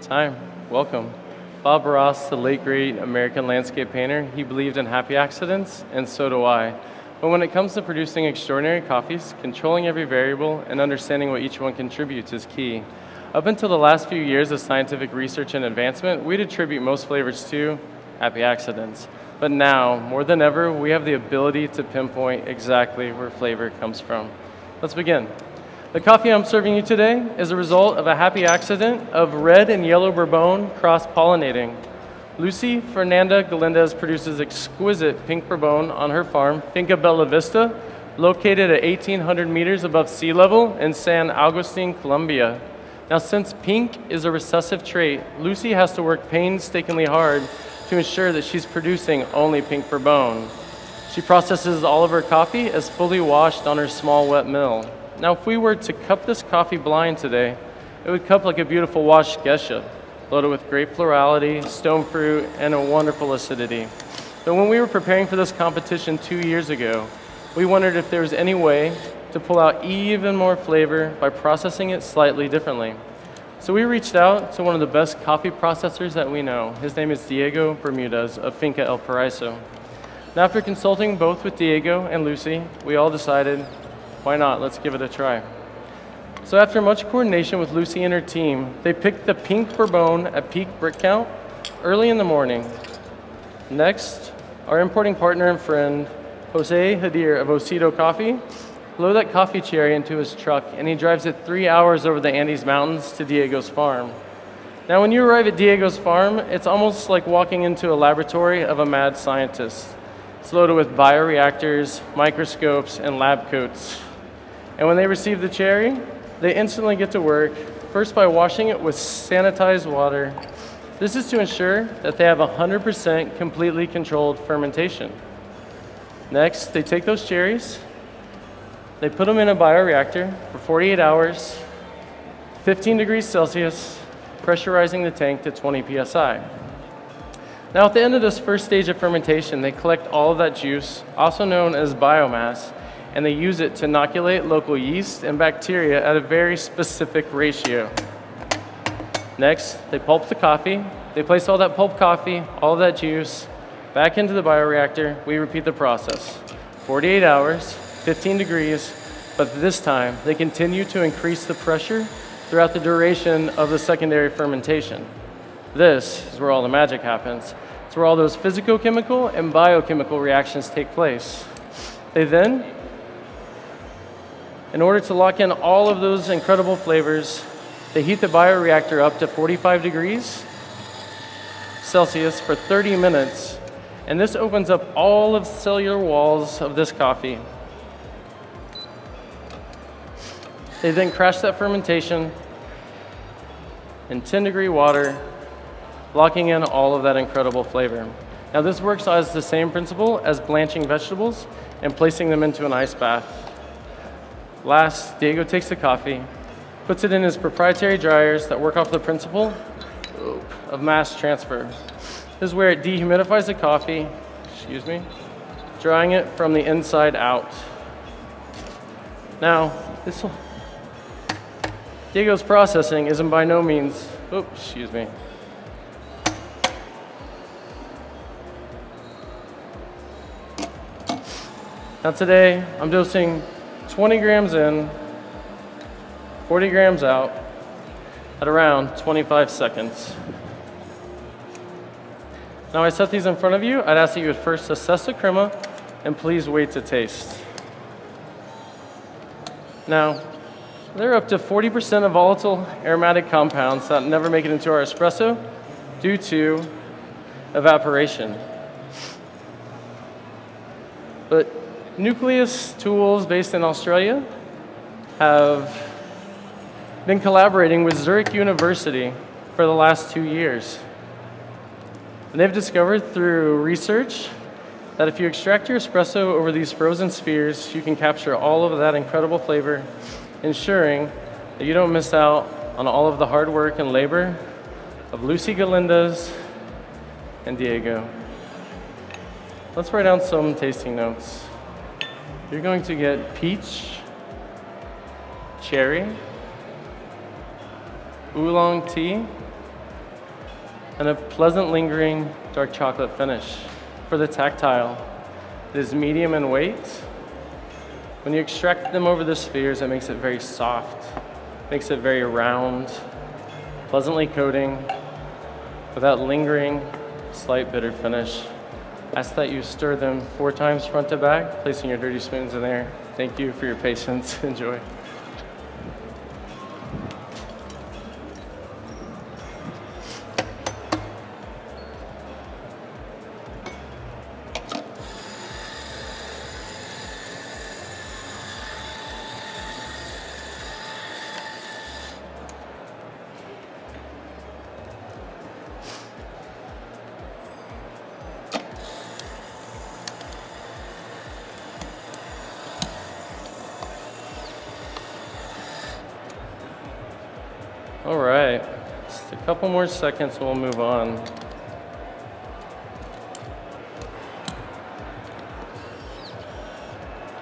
Time. Welcome. Bob Ross, the late great American landscape painter, he believed in happy accidents, and so do I. But when it comes to producing extraordinary coffees, controlling every variable and understanding what each one contributes is key. Up until the last few years of scientific research and advancement, we'd attribute most flavors to happy accidents. But now, more than ever, we have the ability to pinpoint exactly where flavor comes from. Let's begin. The coffee I'm serving you today is a result of a happy accident of red and yellow bourbon cross-pollinating. Lucy Fernanda Galindez produces exquisite pink bourbon on her farm, Finca Bella Vista, located at 1,800 meters above sea level in San Agustin, Colombia. Now, since pink is a recessive trait, Lucy has to work painstakingly hard to ensure that she's producing only pink bourbon. She processes all of her coffee as fully washed on her small wet mill. Now, if we were to cup this coffee blind today, it would cup like a beautiful washed geisha, loaded with great florality, stone fruit, and a wonderful acidity. But when we were preparing for this competition two years ago, we wondered if there was any way to pull out even more flavor by processing it slightly differently. So we reached out to one of the best coffee processors that we know. His name is Diego Bermudez of Finca El Paraiso. Now, after consulting both with Diego and Lucy, we all decided why not? Let's give it a try. So after much coordination with Lucy and her team, they picked the pink bourbon at peak Brix count early in the morning. Next, our importing partner and friend, Jose Hadir of Osito Coffee, load that coffee cherry into his truck and he drives it three hours over the Andes Mountains to Diego's farm. Now, when you arrive at Diego's farm, it's almost like walking into a laboratory of a mad scientist. It's loaded with bioreactors, microscopes, and lab coats. And when they receive the cherry, they instantly get to work, first by washing it with sanitized water. This is to ensure that they have 100% completely controlled fermentation. Next, they take those cherries, they put them in a bioreactor for 48 hours, 15 degrees Celsius, pressurizing the tank to 20 psi. Now, at the end of this first stage of fermentation, they collect all of that juice, also known as biomass, and they use it to inoculate local yeast and bacteria at a very specific ratio. Next, they pulp the coffee. They place all that pulp coffee, all that juice, back into the bioreactor. We repeat the process. 48 hours, 15 degrees, but this time they continue to increase the pressure throughout the duration of the secondary fermentation. This is where all the magic happens. It's where all those physicochemical and biochemical reactions take place. They then in order to lock in all of those incredible flavors, they heat the bioreactor up to 45 degrees Celsius for 30 minutes, and this opens up all of cellular walls of this coffee. They then crash that fermentation in 10 degree water, locking in all of that incredible flavor. Now this works as the same principle as blanching vegetables and placing them into an ice bath. Last, Diego takes the coffee, puts it in his proprietary dryers that work off the principle of mass transfer. This is where it dehumidifies the coffee, excuse me, drying it from the inside out. Now, this will, Diego's processing isn't by no means, oops, excuse me. Now today, I'm dosing 20 grams in, 40 grams out at around 25 seconds. Now I set these in front of you. I'd ask that you would first assess the crema and please wait to taste. Now, there are up to 40% of volatile aromatic compounds that never make it into our espresso due to evaporation. But Nucleus Tools, based in Australia, have been collaborating with Zurich University for the last two years. And they've discovered through research that if you extract your espresso over these frozen spheres, you can capture all of that incredible flavor, ensuring that you don't miss out on all of the hard work and labor of Lucy Galindez and Diego. Let's write down some tasting notes. You're going to get peach, cherry, oolong tea, and a pleasant lingering dark chocolate finish. For the tactile, it is medium in weight. When you extract them over the spheres, it makes it very soft, makes it very round, pleasantly coating, without lingering, slight bitter finish. Ask that you stir them four times front to back, placing your dirty spoons in there. Thank you for your patience. Enjoy. Couple more seconds and we'll move on.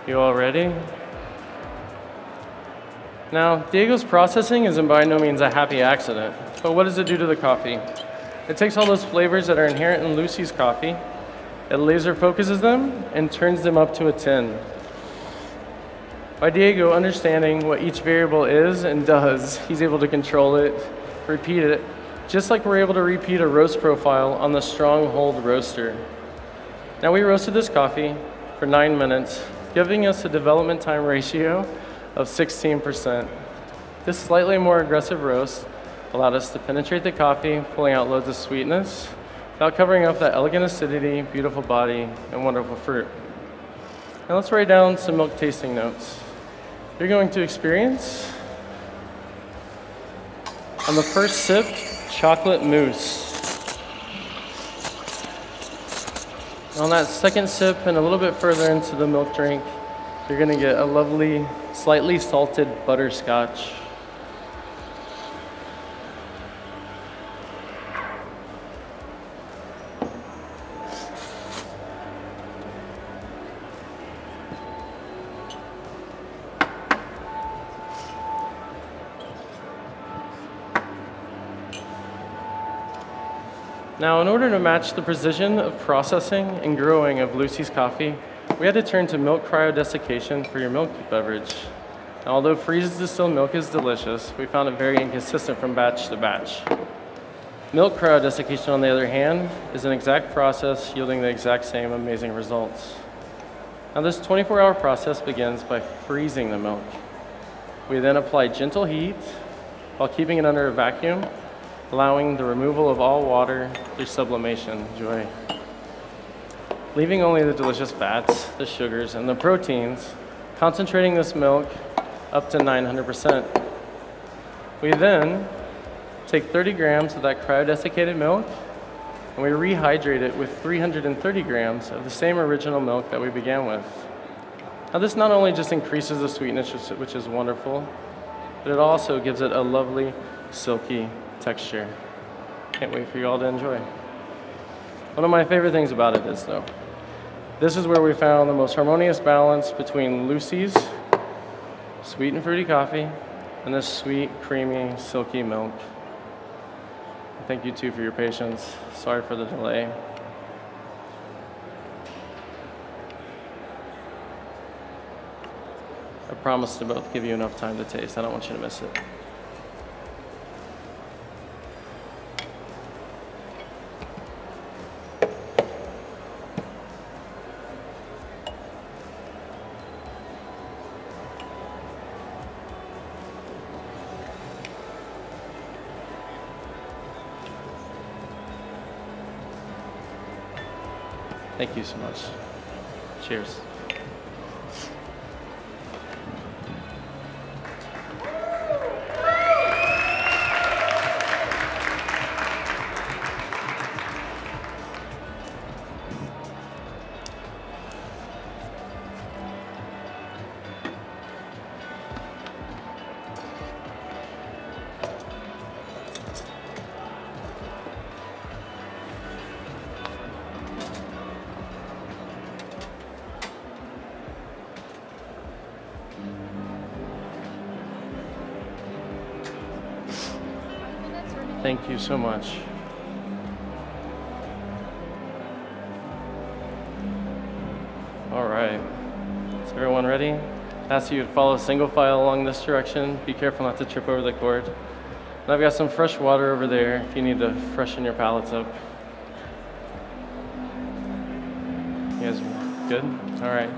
You all ready? Now, Diego's processing is by no means a happy accident, but what does it do to the coffee? It takes all those flavors that are inherent in Lucy's coffee, it laser focuses them, and turns them up to a 10. By Diego understanding what each variable is and does, he's able to control it, repeat it, just like we're able to repeat a roast profile on the Stronghold roaster. Now we roasted this coffee for nine minutes, giving us a development time ratio of 16%. This slightly more aggressive roast allowed us to penetrate the coffee, pulling out loads of sweetness, without covering up that elegant acidity, beautiful body, and wonderful fruit. Now let's write down some milk tasting notes. You're going to experience, on the first sip, chocolate mousse. On that second sip and a little bit further into the milk drink, you're gonna get a lovely, slightly salted butterscotch. Now, in order to match the precision of processing and growing of Lucy's coffee, we had to turn to milk cryodesiccation for your milk beverage. Now, although freeze distilled milk is delicious, we found it very inconsistent from batch to batch. Milk cryodesiccation, on the other hand, is an exact process yielding the exact same amazing results. Now, this 24 hour process begins by freezing the milk. We then apply gentle heat while keeping it under a vacuum allowing the removal of all water through sublimation. Enjoy. Leaving only the delicious fats, the sugars, and the proteins, concentrating this milk up to 900%. We then take 30 grams of that cryodesiccated milk and we rehydrate it with 330 grams of the same original milk that we began with. Now this not only just increases the sweetness, which is wonderful, but it also gives it a lovely, silky texture. Can't wait for you all to enjoy. One of my favorite things about it is though, this is where we found the most harmonious balance between Lucy's sweet and fruity coffee and this sweet, creamy, silky milk. Thank you too for your patience. Sorry for the delay. I promise to both give you enough time to taste. I don't want you to miss it. Thank you so much. Cheers. Thank you so much. All right. Is everyone ready? I ask you to follow single file along this direction. Be careful not to trip over the cord. And I've got some fresh water over there if you need to freshen your palates up. You guys good? All right.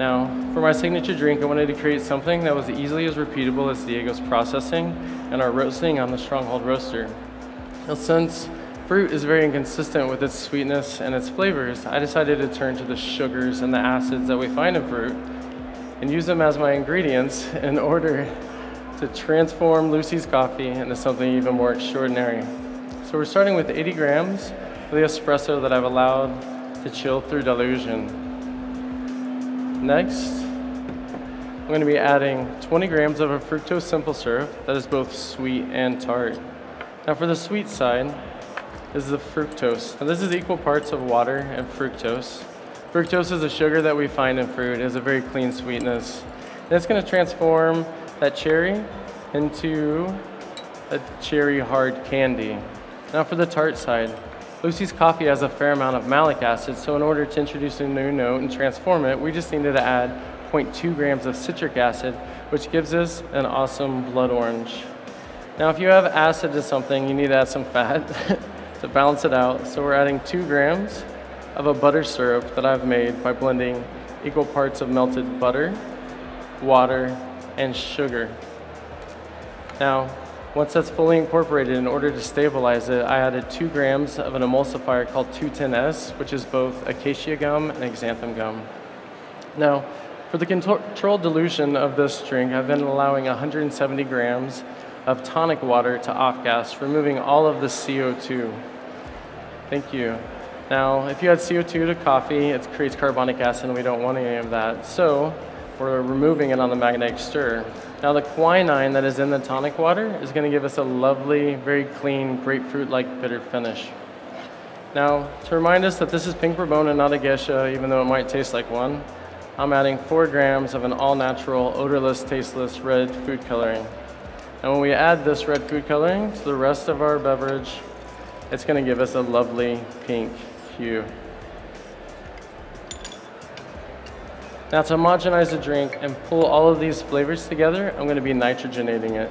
Now, for my signature drink, I wanted to create something that was easily as repeatable as Diego's processing and our roasting on the Stronghold roaster. Now, since fruit is very inconsistent with its sweetness and its flavors, I decided to turn to the sugars and the acids that we find in fruit and use them as my ingredients in order to transform Lucy's coffee into something even more extraordinary. So we're starting with 80 grams of the espresso that I've allowed to chill through dilution. Next, I'm going to be adding 20 grams of a fructose simple syrup that is both sweet and tart. Now for the sweet side is the fructose. Now this is equal parts of water and fructose. Fructose is a sugar that we find in fruit. It has a very clean sweetness. And it's going to transform that cherry into a cherry hard candy. Now for the tart side, Lucy's coffee has a fair amount of malic acid, so in order to introduce a new note and transform it, we just needed to add 0.2 grams of citric acid, which gives us an awesome blood orange. Now, if you have acid to something, you need to add some fat to balance it out. So we're adding two grams of a butter syrup that I've made by blending equal parts of melted butter, water, and sugar. Now, once that's fully incorporated, in order to stabilize it, I added two grams of an emulsifier called 210S, which is both acacia gum and xanthan gum. Now, for the controlled dilution of this drink, I've been allowing 170 grams of tonic water to off gas, removing all of the CO2. Thank you. Now, if you add CO2 to coffee, it creates carbonic acid, and we don't want any of that. So, we're removing it on the magnetic stir. Now the quinine that is in the tonic water is going to give us a lovely, very clean, grapefruit-like bitter finish. Now, to remind us that this is pink bourbon and not a geisha, even though it might taste like one, I'm adding four grams of an all-natural, odorless, tasteless red food coloring. And when we add this red food coloring to the rest of our beverage, it's going to give us a lovely pink hue. Now to homogenize the drink and pull all of these flavors together, I'm gonna be nitrogenating it.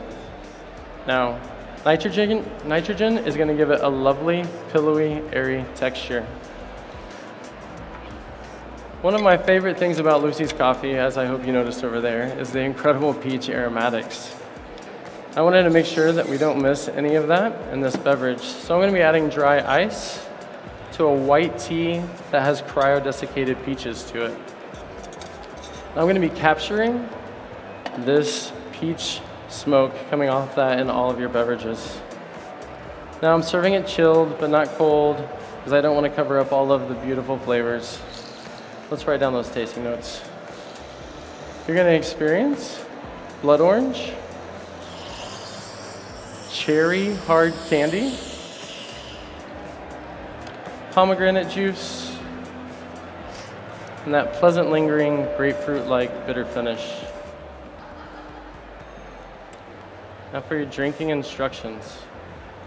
Now, nitrogen, nitrogen is gonna give it a lovely, pillowy, airy texture. One of my favorite things about Lucy's coffee, as I hope you noticed over there, is the incredible peach aromatics. I wanted to make sure that we don't miss any of that in this beverage. So I'm gonna be adding dry ice to a white tea that has cryo-desiccated peaches to it. I'm gonna be capturing this peach smoke coming off that in all of your beverages. Now I'm serving it chilled, but not cold, because I don't want to cover up all of the beautiful flavors. Let's write down those tasting notes. You're gonna experience blood orange, cherry hard candy, pomegranate juice, and that pleasant lingering grapefruit-like bitter finish. Now for your drinking instructions.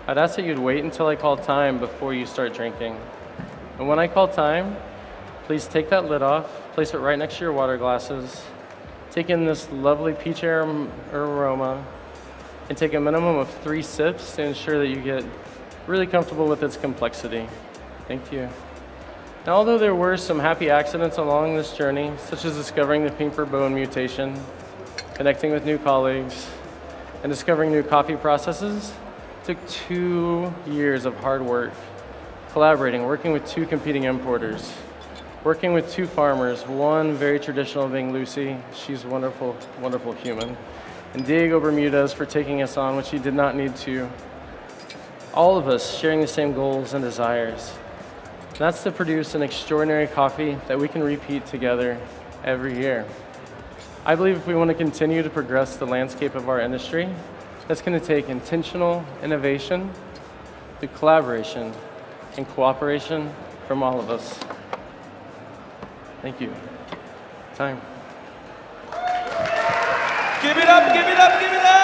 I'd ask that you'd wait until I call time before you start drinking. And when I call time, please take that lid off, place it right next to your water glasses, take in this lovely peach aroma, and take a minimum of three sips to ensure that you get really comfortable with its complexity. Thank you. Now, although there were some happy accidents along this journey, such as discovering the pink bourbon mutation, connecting with new colleagues, and discovering new coffee processes, it took two years of hard work, collaborating, working with two competing importers, working with two farmers, one very traditional being Lucy, she's a wonderful, wonderful human, and Diego Bermudez for taking us on, which he did not need to. All of us sharing the same goals and desires. That's to produce an extraordinary coffee that we can repeat together every year. I believe if we want to continue to progress the landscape of our industry, that's going to take intentional innovation through collaboration and cooperation from all of us. Thank you. Time. Give it up, give it up, give it up!